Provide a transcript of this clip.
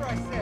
I said!